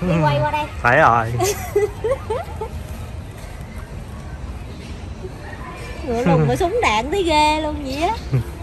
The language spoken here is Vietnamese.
đi ừ. quay qua đây. Phải rồi. Ngựa lùn mà súng đạn thấy ghê luôn vậy á.